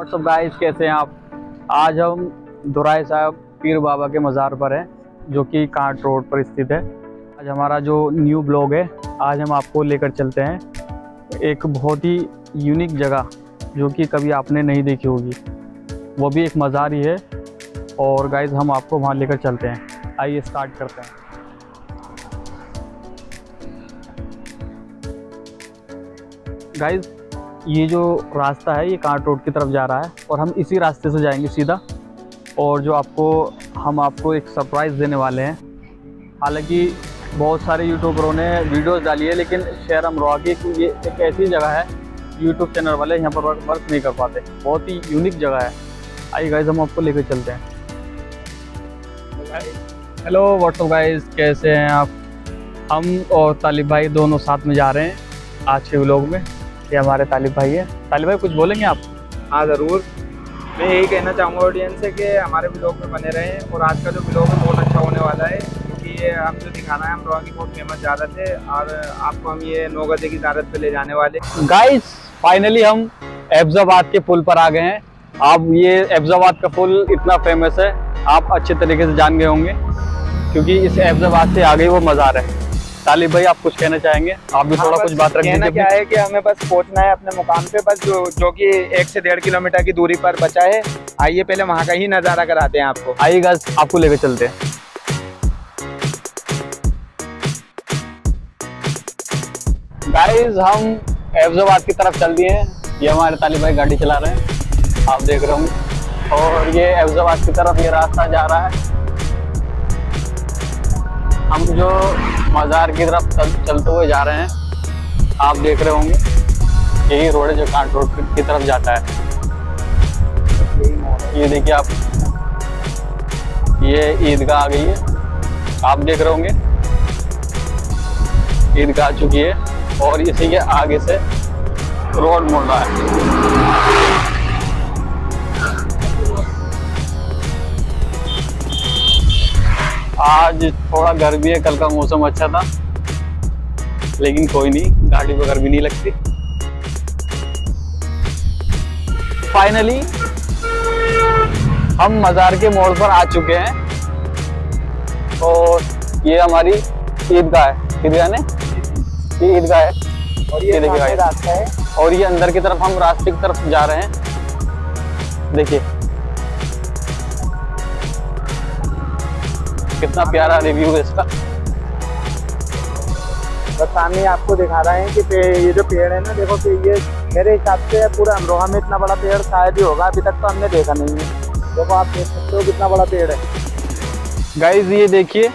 WhatsApp guys कैसे हैं आप? आज हम दुराई साहब पीर बाबा के मज़ार पर हैं, जो कि कांट रोड पर स्थित है। आज हमारा जो न्यू ब्लॉग है, आज हम आपको लेकर चलते हैं एक बहुत ही यूनिक जगह, जो कि कभी आपने नहीं देखी होगी। वो भी एक मज़ार ही है, और गाइस हम आपको वहाँ लेकर चलते हैं। आइए स्टार्ट करते हैं। गाइस ये जो रास्ता है, ये कांट रोड की तरफ़ जा रहा है और हम इसी रास्ते से जाएँगे सीधा। और जो आपको, हम आपको एक सरप्राइज़ देने वाले हैं। हालाँकि बहुत सारे यूट्यूबरों ने वीडियोस डाली है, लेकिन शहर अमरोहा की ये एक ऐसी जगह है यूट्यूब चैनल वाले यहाँ पर वर्क नहीं कर पाते। बहुत ही यूनिक जगह है। आई गाइज़ हम आपको लेकर चलते हैं। हेलो व्हाट्सअप गाइज़ कैसे हैं आप? हम और तालिब भाई दोनों साथ में जा रहे हैं आज के व्लॉग में। ये हमारे तालिब भाई है। तालिब भाई कुछ बोलेंगे आप? हाँ ज़रूर। मैं यही कहना चाहूँगा ऑडियंस से कि हमारे ब्लॉग में बने रहें और आज का जो ब्लॉग है बहुत अच्छा होने वाला है क्योंकि ये हम जो दिखाना है अमरोहा की बहुत फ़ेमस ज़्यारत है और आपको हम ये नौ गजे की ज़्यारत पे ले जाने वाले गाइस फाइनली हम एब्जाबाद के पुल पर आ गए हैं। आप ये एब्जाबाद का पुल इतना फ़ेमस है आप अच्छे तरीके से जान गए होंगे क्योंकि इस एब्जाबाद से आगे वो मज़ार है। तालिब भाई आप कुछ कहना चाहेंगे? आप भी हाँ, थोड़ा कुछ बात रख कहना क्या है कि हमें बस पहुँचना है अपने मुकाम पे बस जो जो कि एक से डेढ़ किलोमीटर की दूरी पर बचा है। आइए पहले वहाँ का ही नज़ारा कराते हैं आपको। आइए गाइस आपको लेकर चलते हैं। गाइस हम एब्जाबाद की तरफ़ चल दिए हैं। ये हमारे तालिब भाई गाड़ी चला रहे हैं। आप देख रहे होंगे। और ये एब्जाबाद की तरफ़ ये रास्ता जा रहा है। हम जो मज़ार की तरफ़ चल, चलते हुए जा रहे हैं। आप देख रहे होंगे यही रोड है जो कांट रोड की तरफ़ जाता है। ये देखिए आप ये ईदगाह आ गई है। आप देख रहे होंगे ईदगाह आ चुकी है और इसी के आगे से रोड मुड़ रहा है। आज थोड़ा गर्मी है कल का मौसम अच्छा था। लेकिन कोई नहीं गाड़ी पर गर्मी नहीं लगती। फाइनली हम मज़ार के मोड़ पर आ चुके हैं। और ये हमारी ईदगाह है। ईदगाह ने ये ईदगाह है। और ये ये देखिए रास्ता है। और ये अंदर की तरफ़ हम रास्ते की तरफ़ जा रहे हैं। देखिए। कितना प्यारा रिव्यू है इसका। बस सामने आपको दिखा रहे हैं कि ये जो पेड़ है ना देखो कि ये मेरे हिसाब से पूरा अमरोहा में इतना बड़ा पेड़ शायद ही होगा अभी तक तो हमने देखा नहीं है। देखो आप देख सकते हो कितना बड़ा पेड़ है। गाइज़ ये देखिए।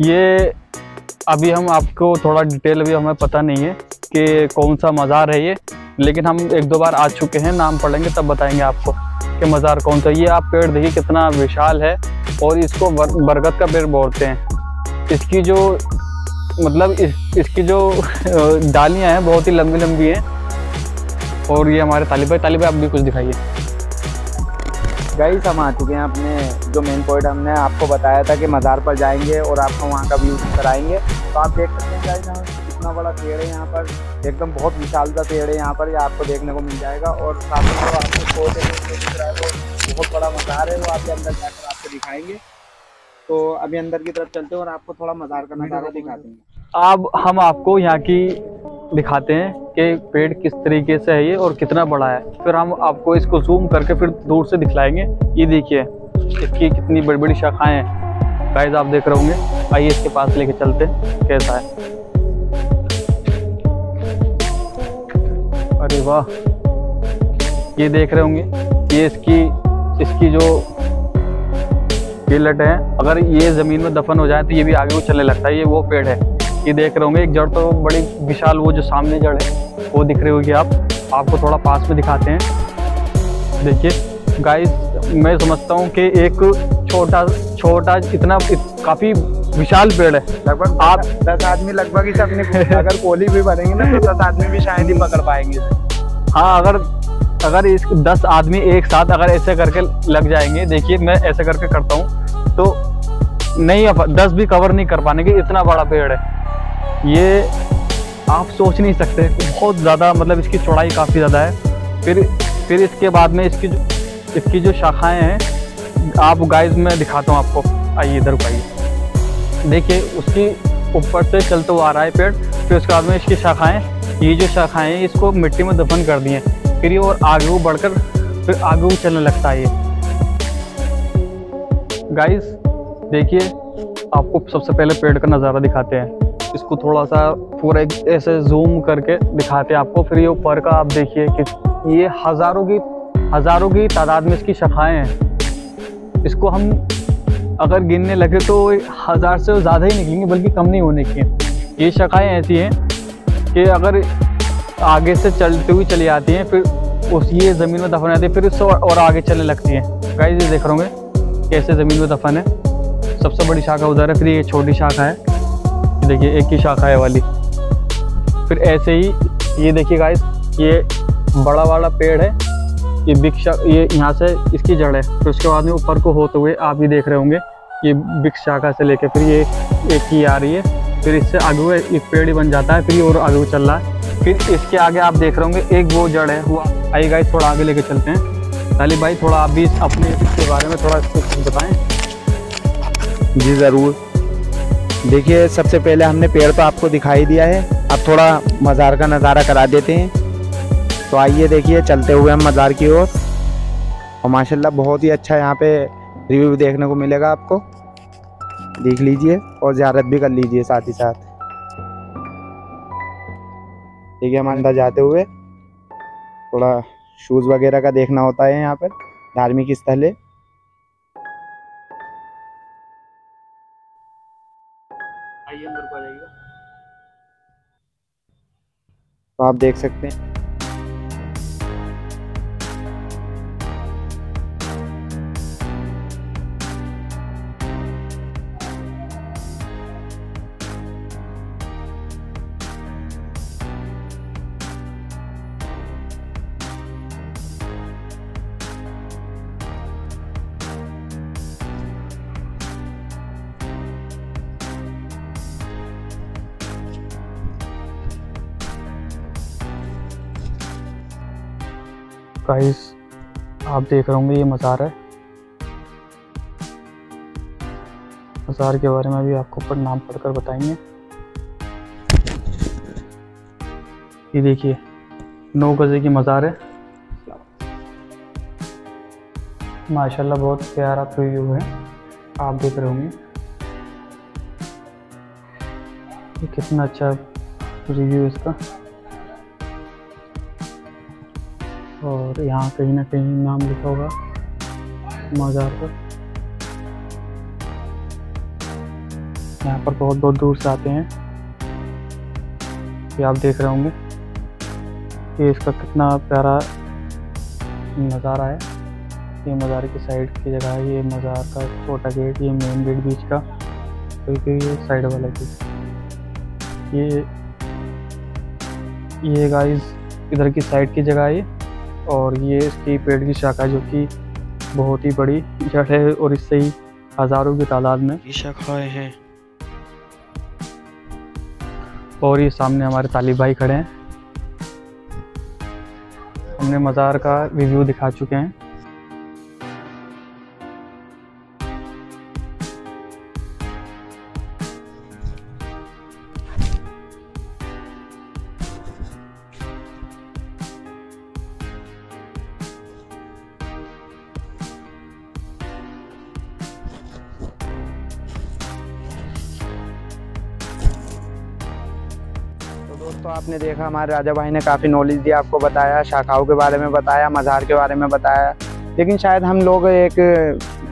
ये अभी हम आपको थोड़ा डिटेल अभी हमें पता नहीं है कि कौन सा मज़ार है ये लेकिन हम एक दो बार आ चुके हैं नाम पढ़ेंगे तब बताएँगे आपको। कि मज़ार कौन सा ये आप पेड़ देखिए कितना विशाल है और इसको बर, बरगद का पेड़ बोलते हैं। इसकी जो मतलब इस, इसकी जो डालियाँ हैं बहुत ही लंबी लंबी हैं। और ये हमारे तालिब भाई तालिब आप भी कुछ दिखाइए। गाइस हम आ चुके हैं अपने जो मेन पॉइंट हमने आपको बताया था कि मज़ार पर जाएँगे और आपको वहाँ का व्यू कराएँगे। तो आप देख सकते हैं गाइस कितना बड़ा पेड़ है यहाँ पर। एकदम बहुत विशाल सा पेड़ है यहाँ पर, ये आपको देखने को मिल जाएगा। और साथ में आपको दिख रहा है बहुत बड़ा मज़ार है, वो आपके अंदर जाकर आपको दिखाएँगे। तो अभी अंदर की तरफ़ चलते हैं और आपको थोड़ा मज़ार का नज़ारा दिखाते हैं अब हम आपको यहाँ की दिखाते हैं कि पेड़ किस तरीके से है ये और कितना बड़ा है। फिर हम आपको इसको जूम करके फिर दूर से दिखलाएँगे। ये देखिए, इसकी कितनी बड़ी बड़ी शाखाएँ हैं। गाइस आप देख रहे होंगे। आइए इसके पास लेके चलते कैसा है। अरे वाह। ये देख रहे होंगे ये इसकी इसकी जो ये है अगर ये ज़मीन में दफन हो जाए तो ये भी आगे को चलने लगता है ये वो पेड़ है। ये देख रहे होंगे एक जड़ तो बड़ी विशाल वो जो सामने जड़ है वो दिख रही होगी आप। आपको थोड़ा पास में दिखाते हैं। देखिए गाइस मैं समझता हूँ कि एक छोटा छोटा इतना इत, काफ़ी विशाल पेड़ है। लगभग आप- दस आदमी लगभग ही अपने अगर कोली भी बनेंगे ना तो दस आदमी भी शायद ही पकड़ पाएँगे इसे। हाँ अगर अगर इस दस आदमी एक साथ अगर ऐसे करके लग जाएँगे देखिए मैं ऐसे करके करता हूँ तो नहीं अब दस भी कवर नहीं कर पाने के इतना बड़ा पेड़ है। ये आप सोच नहीं सकते बहुत ज़्यादा मतलब इसकी चौड़ाई काफ़ी ज़्यादा है। फिर फिर इसके बाद में इसकी जो इसकी जो शाखाएँ हैं आप गाइस मैं दिखाता हूँ आपको। आइए इधर आइए देखिए, उसकी ऊपर से चलते हुआ आ रहा है पेड़, फिर उसके बाद में इसकी शाखाएँ, ये जो शाखाएँ इसको मिट्टी में दफन कर दी हैं। फिर ये और आगे वो बढ़कर, फिर आगे वो चलने लगता है ये। गाइस देखिए, आपको सबसे पहले पेड़ का नज़ारा दिखाते हैं। इसको थोड़ा सा पूरा एक ऐसे जूम करके दिखाते हैं आपको। फिर ये ऊपर का आप देखिए कि ये हज़ारों की हज़ारों की तादाद में इसकी शाखाएँ हैं। इसको हम अगर गिनने लगे तो हज़ार से ज़्यादा ही निकलेंगे, बल्कि कम नहीं होने की। ये शाखाएँ ऐसी हैं कि अगर आगे से चलते हुए चली आती हैं, फिर उस ये ज़मीन में दफन आती है, फिर उससे और आगे चलने लगती हैं। गाइस, ये देख रहे होंगे कैसे ज़मीन में दफन है। सबसे बड़ी शाखा उधर है फिर ये छोटी शाखा है। देखिए, एक ही शाखा है वाली। फिर ऐसे ही, ये देखिए गाइस, ये बड़ा वाला पेड़ है। ये बिक्स ये यहाँ से इसकी जड़ है। फिर उसके बाद में ऊपर को होते हुए आप ही देख रहे होंगे ये शाखा से लेके फिर ये एक ही आ रही है। फिर इससे आगे एक पेड़ ही बन जाता है, फिर और आगे चल रहा है। फिर इसके आगे आप देख रहे होंगे, एक वो जड़ है, हुआ। आई गाइस थोड़ा आगे लेके चलते हैं। ताली भाई, थोड़ा आप भी अपने इसके बारे में थोड़ा बताएँ। जी ज़रूर। देखिए, सबसे पहले हमने पेड़ तो आपको दिखाई दिया है। अब थोड़ा मज़ार का नज़ारा करा देते हैं। तो आइए देखिए, चलते हुए हम मज़ार की ओर। और माशाल्लाह बहुत ही अच्छा यहाँ पे रिव्यू देखने को मिलेगा आपको। देख लीजिए और ज़्यारत भी कर लीजिए साथ ही साथ। देखिए, हम अंदर जाते हुए थोड़ा शूज़ वगैरह का देखना होता है यहाँ पर, धार्मिक स्थल। है तो आप देख सकते हैं। गाइस आप देख रहे होंगे ये मज़ार है। मज़ार के बारे में भी आपको पर नाम पढ़कर बताएँगे। ये देखिए, नौ गज़े की मज़ार है। माशाल्लाह बहुत प्यारा व्यू है। आप देख रहे होंगे। ये कितना अच्छा रिव्यू इसका। और यहाँ कहीं ना कहीं नाम लिखा होगा मज़ार पर। यहाँ पर बहुत बहुत दूर से आते हैं। ये आप देख रहे होंगे कि इसका कितना प्यारा नज़ारा है। ये मज़ार की साइड की जगह है, ये मज़ार का छोटा गेट, ये मेन गेट बीच का तो ये साइड वाला गेट। ये ये गाइस इधर की साइड की जगह है और ये इसकी पेड़ की शाखा जो कि बहुत ही बड़ी जड़ है और इससे ही हज़ारों की तादाद में। ये शाखाएँ हैं। और ये सामने हमारे तालिब भाई खड़े हैं। हमने मज़ार का रिव्यू दिखा चुके हैं। दोस्तों, आपने देखा, हमारे राजा भाई ने काफ़ी नॉलेज दिया, आपको बताया, शाखाओं के बारे में बताया, मज़ार के बारे में बताया। लेकिन शायद हम लोग एक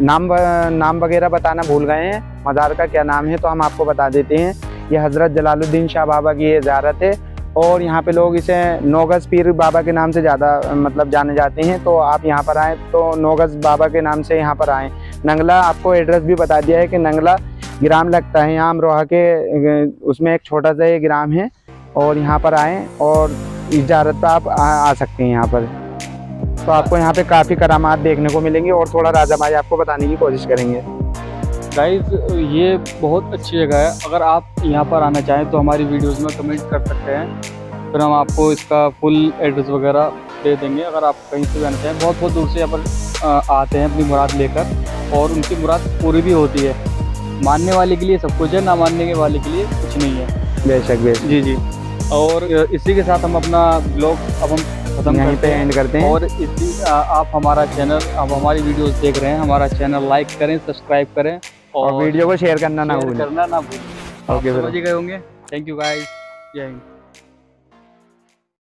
नाम नाम वगैरह बताना भूल गए हैं। मज़ार का क्या नाम है तो हम आपको बता देते हैं। ये हज़रत जलालुद्दीन शाह बाबा की ये ज़्यारत है। और यहाँ पे लोग इसे नोगज़ पीर बाबा के नाम से ज़्यादा मतलब जाने जाते हैं। तो आप यहाँ पर आएँ तो नोगज़ बाबा के नाम से यहाँ पर आएँ। नंगला, आपको एड्रेस भी बता दिया है कि नंगला ग्राम लगता है। यहाँ अमरोहा के, उसमें एक छोटा सा ये ग्राम है। और यहाँ पर आएँ और इजारत पर आप आ, आ सकते हैं यहाँ पर। तो आपको यहाँ पे काफ़ी करामात देखने को मिलेंगे और थोड़ा राजा भाई आपको बताने की कोशिश करेंगे। गाइस ये बहुत अच्छी जगह है। अगर आप यहाँ पर आना चाहें तो हमारी वीडियोस में कमेंट कर सकते हैं। फिर हम आपको इसका फुल एड्रेस वगैरह दे देंगे। अगर आप कहीं से भी आना चाहें बहुत बहुत दूर से यहाँ पर आते हैं अपनी मुराद लेकर और उनकी मुराद पूरी भी होती है। मानने वाले के लिए सब कुछ है ना मानने के वाले के लिए कुछ नहीं है। बेशक बेशक। जी जी। और इसी के साथ हम अपना ब्लॉग अब हम खत्म यहीं करते पे हैं। एंड करते हैं। और इसी आप हमारा चैनल आप हमारी वीडियोस देख रहे हैं हमारा चैनल लाइक करें सब्सक्राइब करें और और वीडियो को शेयर करना ना भूलें। करना ना भूलें। ओके समझ गए होंगे। थैंक यू गाइस जय हिंद